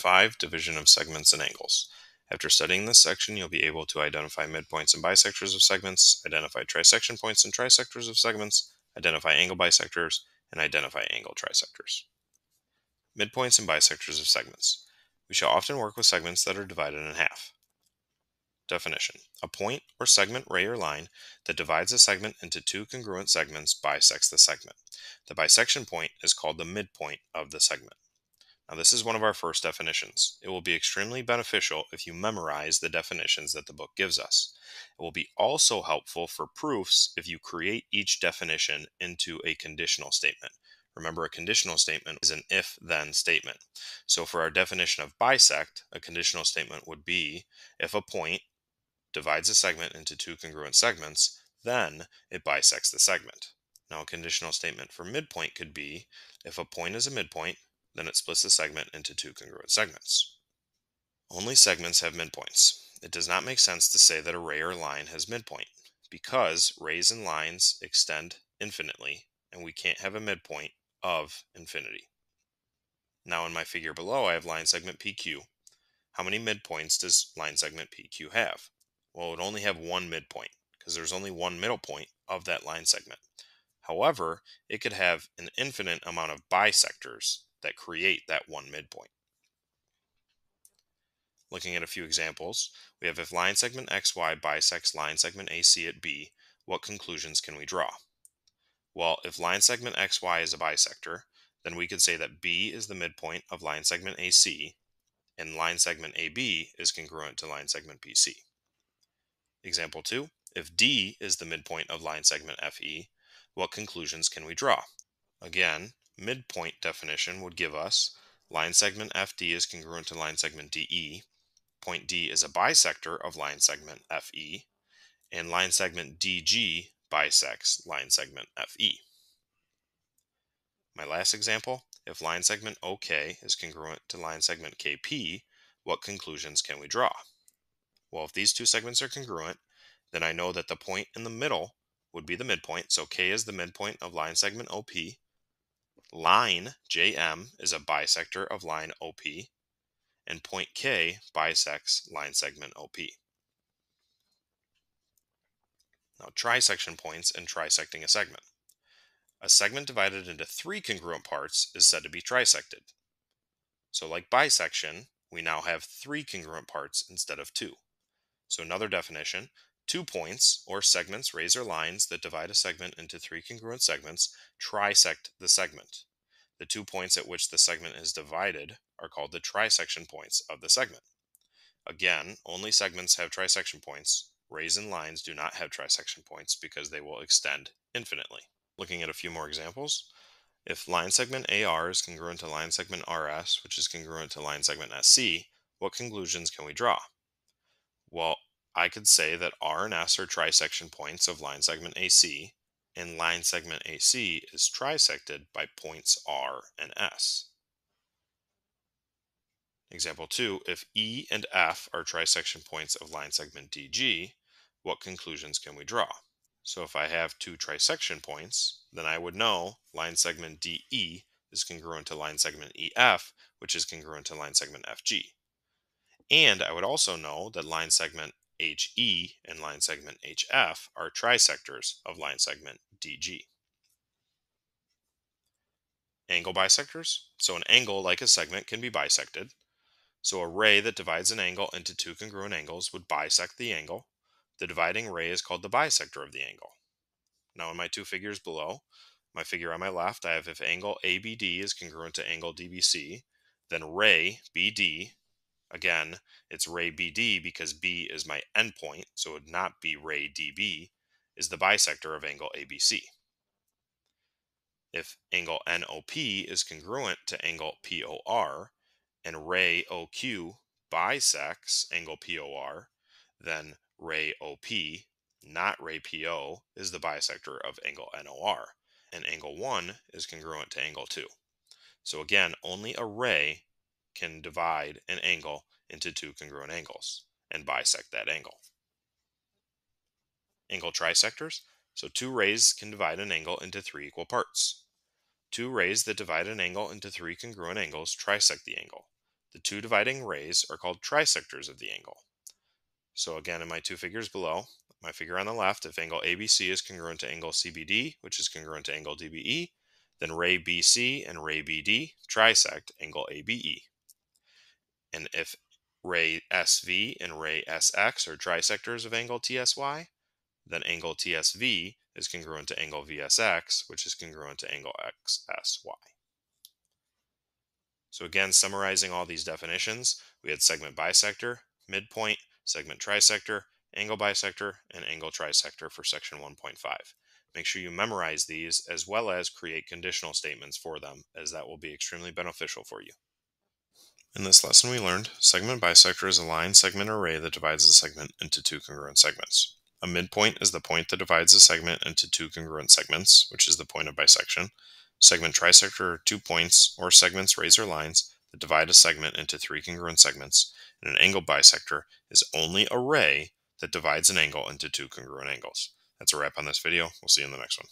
5, Division of Segments and Angles. After studying this section, you'll be able to identify midpoints and bisectors of segments, identify trisection points and trisectors of segments, identify angle bisectors, and identify angle trisectors. Midpoints and bisectors of segments. We shall often work with segments that are divided in half. Definition. A point or segment ray or line that divides a segment into two congruent segments bisects the segment. The bisection point is called the midpoint of the segment. Now this is one of our first definitions. It will be extremely beneficial if you memorize the definitions that the book gives us. It will be also helpful for proofs if you create each definition into a conditional statement. Remember, a conditional statement is an if then statement. So, for our definition of bisect, a conditional statement would be if a point divides a segment into two congruent segments, then it bisects the segment. Now, a conditional statement for midpoint could be if a point is a midpoint, then it splits the segment into two congruent segments. Only segments have midpoints. It does not make sense to say that a ray or line has midpoint because rays and lines extend infinitely and we can't have a midpoint of infinity. Now in my figure below I have line segment PQ. How many midpoints does line segment PQ have? Well, it would only have one midpoint because there's only one middle point of that line segment. However, it could have an infinite amount of bisectors that create that one midpoint. Looking at a few examples, we have if line segment XY bisects line segment AC at B, what conclusions can we draw? Well, if line segment XY is a bisector, then we could say that B is the midpoint of line segment AC, and line segment AB is congruent to line segment BC. Example 2. If D is the midpoint of line segment FE, what conclusions can we draw? Again, midpoint definition would give us line segment FD is congruent to line segment DE, point D is a bisector of line segment FE, and line segment DG bisects line segment FE. My last example, if line segment OK is congruent to line segment KP, what conclusions can we draw? Well, if these two segments are congruent, then I know that the point in the middle would be the midpoint. So K is the midpoint of line segment OP. Line JM is a bisector of line OP. And point K bisects line segment OP. Now trisection points and trisecting a segment. A segment divided into three congruent parts is said to be trisected. So like bisection, we now have three congruent parts instead of two. So another definition, two points or segments, rays or lines that divide a segment into three congruent segments trisect the segment. The two points at which the segment is divided are called the trisection points of the segment. Again, only segments have trisection points. Rays and lines do not have trisection points because they will extend infinitely. Looking at a few more examples, if line segment AR is congruent to line segment RS, which is congruent to line segment SC, what conclusions can we draw? Well, I could say that R and S are trisection points of line segment AC, and line segment AC is trisected by points R and S. Example 2, if E and F are trisection points of line segment DG, what conclusions can we draw? So if I have two trisection points, then I would know line segment DE is congruent to line segment EF, which is congruent to line segment FG. And I would also know that line segment HE and line segment HF are trisectors of line segment DG. Angle bisectors. So an angle, like a segment, can be bisected. So a ray that divides an angle into two congruent angles would bisect the angle. The dividing ray is called the bisector of the angle. Now in my two figures below, my figure on my left, I have if angle ABD is congruent to angle DBC, then ray BD Again, it's ray BD because B is my endpoint, so it would not be ray DB, is the bisector of angle ABC. If angle NOP is congruent to angle POR and ray OQ bisects angle POR, then ray OP, not ray PO, is the bisector of angle NOR, and angle 1 is congruent to angle 2. So again, only a ray can divide an angle into two congruent angles and bisect that angle. Angle trisectors. So two rays can divide an angle into three equal parts. Two rays that divide an angle into three congruent angles trisect the angle. The two dividing rays are called trisectors of the angle. So again, in my two figures below, my figure on the left, if angle ABC is congruent to angle CBD, which is congruent to angle DBE, then ray BC and ray BD trisect angle ABE. And if ray SV and ray SX are trisectors of angle TSY, then angle TSV is congruent to angle VSX, which is congruent to angle XSY. So again, summarizing all these definitions, we had segment bisector, midpoint, segment trisector, angle bisector, and angle trisector for section 1.5. Make sure you memorize these as well as create conditional statements for them as that will be extremely beneficial for you. In this lesson we learned segment bisector is a line segment array that divides the segment into two congruent segments. A midpoint is the point that divides a segment into two congruent segments, which is the point of bisection. Segment trisector are two points or segments, rays, or lines that divide a segment into three congruent segments, and an angle bisector is only a ray that divides an angle into two congruent angles. That's a wrap on this video. We'll see you in the next one.